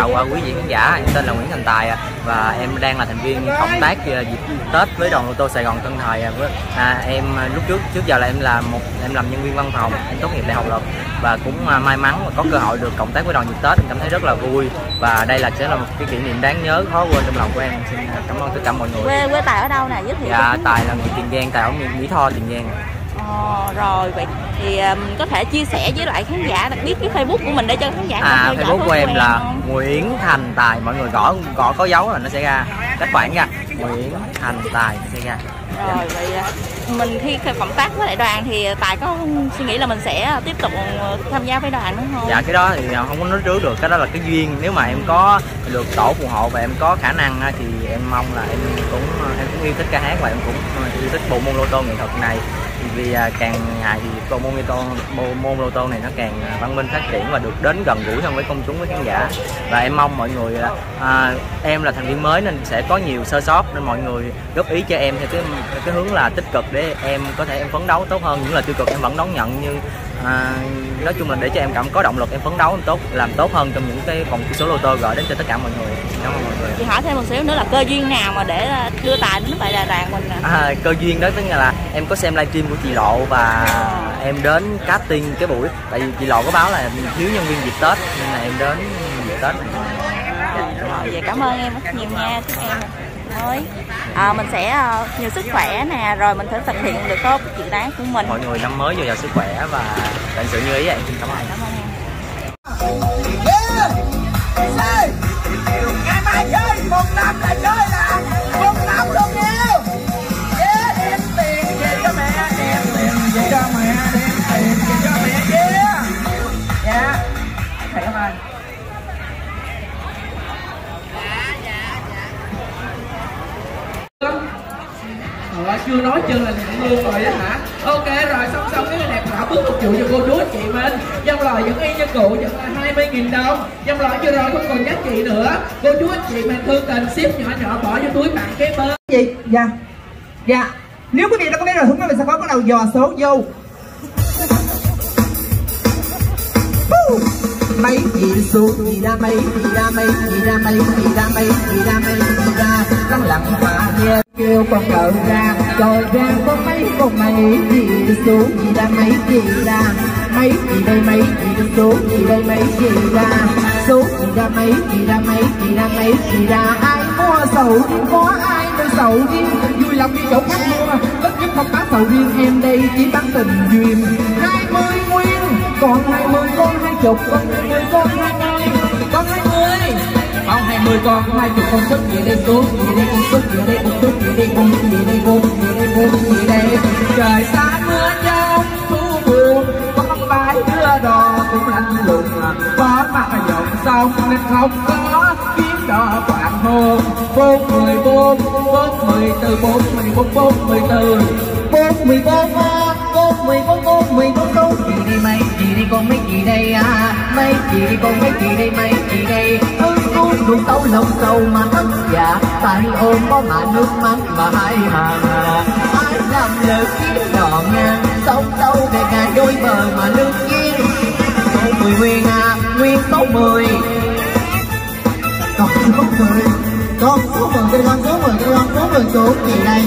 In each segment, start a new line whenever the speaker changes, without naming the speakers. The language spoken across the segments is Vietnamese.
chào uh, quý vị khán giả. Em tên là Nguyễn Thành Tài và em đang là thành viên cộng tác uh, dịp Tết với đoàn ô tô Sài Gòn Tân Thời à, em lúc trước trước giờ là em là một em làm nhân viên văn phòng em tốt nghiệp đại học luật và cũng may mắn có cơ hội được cộng tác với đoàn dịp Tết. Em cảm thấy rất là vui và đây là sẽ là một cái kỷ niệm đáng nhớ khó quên trong lòng của em. Xin cảm ơn tất cả mọi người.
Quê quê Tài ở đâu nè? Giới thiệu
dạ Tài là người Tiền Giang Tài ở Mỹ Tho Tiền Giang.
Ờ, rồi vậy thì um, có thể chia sẻ với lại khán giả đặc biệt cái Facebook của mình để cho khán giả
à Facebook của em là không? Nguyễn Thành Tài. Mọi người gõ gõ có dấu là nó sẽ ra. Các bạn nha. Nguyễn Thành Tài sẽ ra.
Rồi vậy à, mình khi cộng tác với lại đoàn thì tài có suy nghĩ là mình sẽ tiếp tục tham gia với đoàn đúng không?
Dạ cái đó thì không có nói trước được. Cái đó là cái duyên. Nếu mà em có được tổ phù hộ và em có khả năng thì em mong là em cũng em cũng yêu thích ca hát và em cũng yêu thích bộ môn lô tô nghệ thuật này vì à, càng ngày thì bộ môn tô môn lô tô này nó càng văn minh phát triển và được đến gần gũi hơn với công chúng với khán giả. Và em mong mọi người à, à, em là thành viên mới nên sẽ có nhiều sơ sót nên mọi người góp ý cho em theo cái, cái hướng là tích cực để em có thể em phấn đấu tốt hơn. Những lời tiêu cực em vẫn đón nhận như à, nói chung là để cho em cảm có động lực em phấn đấu em tốt làm tốt hơn trong những cái vòng số lô tô gửi đến cho tất cả mọi người. Cảm ơn mọi người.
Chị hỏi thêm một xíu nữa là cơ duyên nào mà để đưa tài đến tại đà đoàn mình
à, cơ duyên đó tức là em có xem livestream của chị lộ và em đến casting cái buổi. Tại vì chị lộ có báo là thiếu nhân viên dịp tết nên là em đến dịp tết.
Rồi vậy cảm ơn em rất nhiều nha chúc em mới. À, mình sẽ uh, nhiều sức khỏe nè rồi mình sẽ thực hiện được tốt dự đoán của mình.
Mọi người năm mới dồi dào sức khỏe và tận sự như ý vậy xin cảm ơn.
Cảm ơn
rồi đó hả? Ok, rồi, xong xong, cái đẹp thả bước một triệu cho cô chú chị mình dâm lời vẫn y như cũ, vẫn là 20 nghìn đồng. Dâm lời chưa rồi không còn giá trị nữa. Cô chú anh chị mình thương tình, ship nhỏ nhỏ bỏ vô túi bạn kế bên. Gì? Dạ. Dạ. Nếu quý vị đã có biết rồi chúng mình sẽ có bắt đầu dò số vô. Mấy chị xuống gì ra mấy gì ra mấy gì ra mấy gì ra mấy gì ra mấy gì ra. Lăng lặng mà nghe kêu con vợ ra, rồi ra có mấy con mày chị xuống chị ra mấy chị ra. Mấy chị đây, mấy chị xuống chị đây mấy chị ra. Xuống chị ra mấy chị ra, mấy chị ra, mấy gì ra. Ai mua sầu riêng có ai mua sầu riêng vui lòng đi chỗ khác mua. Tất nhiên không bán sầu riêng em đây, chỉ bán tình duyên. Hai mươi nguyên, còn hai mươi con, hai chục con, hai mươi con, hai con con hai chục con xuất gì đây xuống gì đây con xuất gì đây con xuất gì đây con gì đây con gì đây con gì đây trời xa mưa trong thu buồn con bãi đưa đò, cũng lạnh lùng có mặt dòng sông. Nên không có kiếm đò quạng hồn bốn mười bốn bốn mười từ bốn mười bốn bốn mười từ bốn mười bốn bốn mười bốn bốn mười bốn bốn gì đây mấy gì đây con mấy gì đây à mấy gì đây con mấy gì đây mấy gì đây cuốn đuôi tấu lòng sâu mà thất dạ. Tay ôm có mà nước mắt mà hai hàng ai làm lời kiếm đò ngang sông sâu về ngài đôi bờ mà lương duyên câu mười nguyên à nguyên câu mười. Còn số mười con số mười, cái con số mười, cái con số mười số gì đây.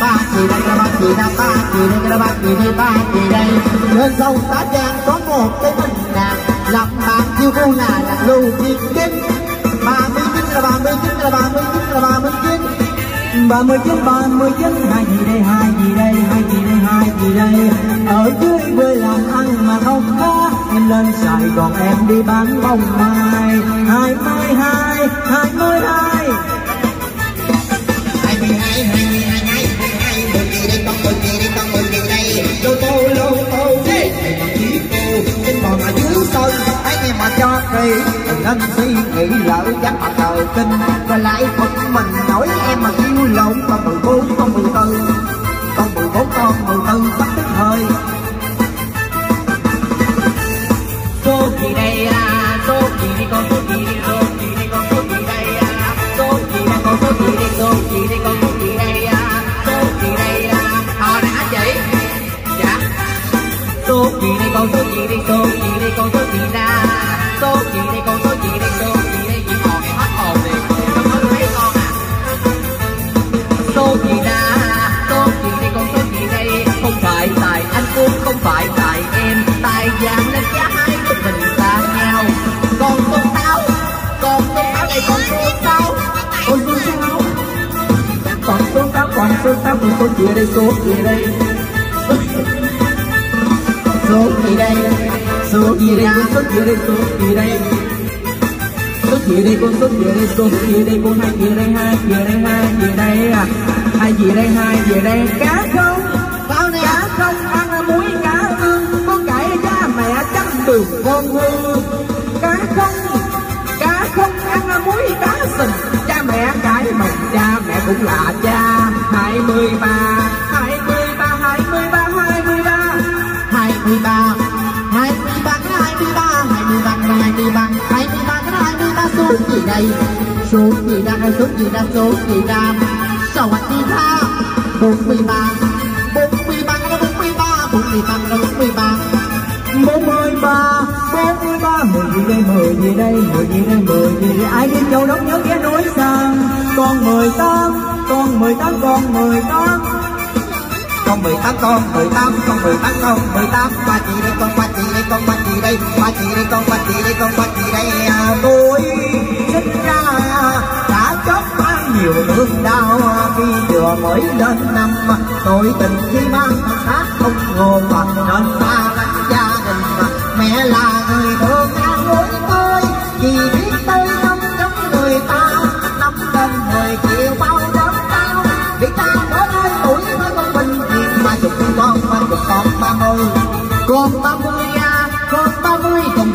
Ba chị đây là ba chị đây, ba chị đây là ba chị đây, ba chị đây. Lên sông tá giang có một cái mình nàng làm bạn chiêu cô là là lưu thiên kinh ba mươi chín là ba mươi chín là ba mươi chín ba mươi chín ba mươi chín hai gì đây hai gì đây hai gì đây hai gì đây ở dưới quê làm ăn mà không có em lên sài gòn em đi bán bông mai hai mươi hai hai mươi hai hai khi nên suy nghĩ lỡ chắc mà tờ kinh và lại một mình nói em mà yêu lộn con mười bốn con mười tư con mười bốn con mười tư sắp tức hơi số gì đây à số gì đi con số gì đi số gì đi con số gì đây à số gì đây con số gì đi số gì đi con số gì đây à số gì đây à ờ nè anh chị dạ số gì đi con số gì đi số gì đi con số gì ra còn số gì đây số gì đây. Số gì đây. Số gì đây con số gì đây số gì đây. Số gì đây con số gì đây số gì đây. Con hai gì đây hai gì đây hai gì đây à. Hai gì đây hai gì đây. Cá không? Sao nè cá không ăn muối cá ương có cải cha mẹ chăm đường con hư. Cá không? Cá không ăn muối cá sình. Cha mẹ cãi mình cha mẹ cũng là cha hai mươi ba hai mươi ba hai mươi ba hai mươi ba hai mươi ba hai mươi ba cái hai mươi ba hai mươi ba cái hai mươi ba hai mươi ba cái hai mươi ba số gì đây số gì ra số gì ra số gì ra sao anh đi tha bốn mươi ba bốn mươi ba cái bốn mươi ba bốn mươi ba cái bốn mươi ba bốn mươi bé vui ba mười gì đây mười gì đây mười gì đây mười gì đây. Ai đi châu đốc nhớ ghé núi sang con mười tám con mười tám con mười tám con mười tám con mười tám con mười tám con mười tám ba chị đây con ba chị đây con ba chị đây. Ba chị đây con ba chị đây con ba chị đây. À, tôi sinh ra đã chót mang nhiều thương đau. Khi vừa mới lên năm tôi tình khi ba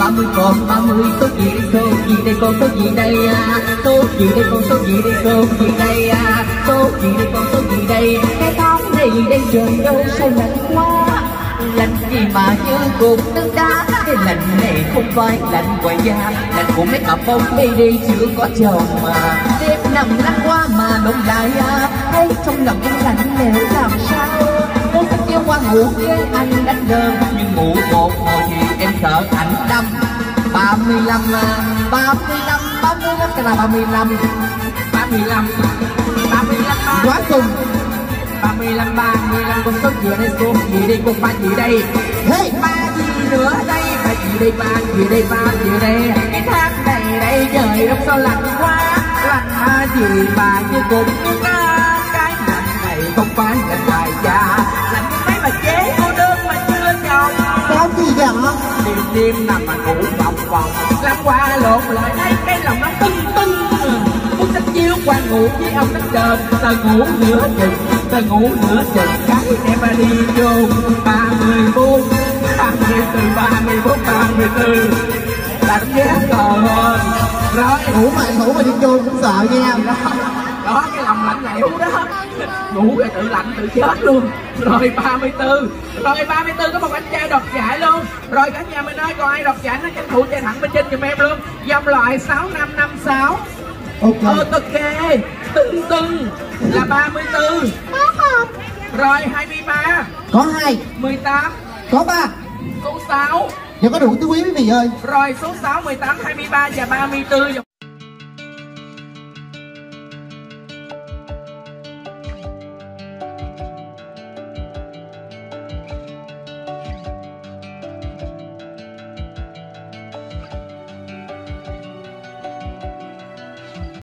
ba mươi còn ba mươi, số gì đây số gì đây con, số gì đây à? Số gì đây con, số gì đây số gì đây à? Số gì đây con, số gì đây? Cái tháng này đây trời đâu sao lạnh quá? Lạnh gì mà như cục nước đá? Cái lạnh này không phải lạnh ngoài da, lạnh của mấy cặp bông đây đây chưa có chồng mà. Đêm nằm lăn qua mà đông lại à hay trong lòng em lạnh lẽo làm sao? Muốn thích kêu qua ngủ với anh đánh đơn nhưng ngủ một hồi sợ ảnh đâm. Ba mươi lăm ba mươi lăm ba mươi lăm cái là ba mươi lăm. Ba mươi lăm ba mươi lăm quá cùng ba mươi lăm ba mươi lăm con số gì đây số gì đây con ba gì đây? Hey. Ba gì nữa đây? Ba gì đây ba gì đây ba gì đây? Cái tháng này đây trời đông sao lạnh quá. Lạnh ba gì bà như cũng cái này không phải là tài già đêm nằm mà ngủ vòng vòng. Lắm qua lộn lại, thấy cái lòng nó tưng tưng. Muốn sách chiếu qua ngủ với ông đánh đờn ta ngủ nửa chừng ta ngủ nửa chừng. Cái em mà đi vô, ba mươi bốn ba mươi từ ba mươi bốn ba mươi tư. Đặt giá còn hơn rồi,
ngủ mà ngủ mà đi vô cũng sợ nha
đó cái lòng lạnh lẽo đó. Ngủ rồi tự lạnh tự chết luôn. Rồi 34 rồi 34 có một anh trai đoạt giải luôn. Rồi cả nhà mình ơi còn ai đoạt giải nó tranh thủ chạy thẳng bên trên giùm em luôn. Dòng loại 6556
ok.
Ờ ok. Tưng tưng là 34 rồi 23
có hai.
18
có ba.
Số 6
giờ có đủ túi quý quý vị ơi.
Rồi số 6 18 23 và 34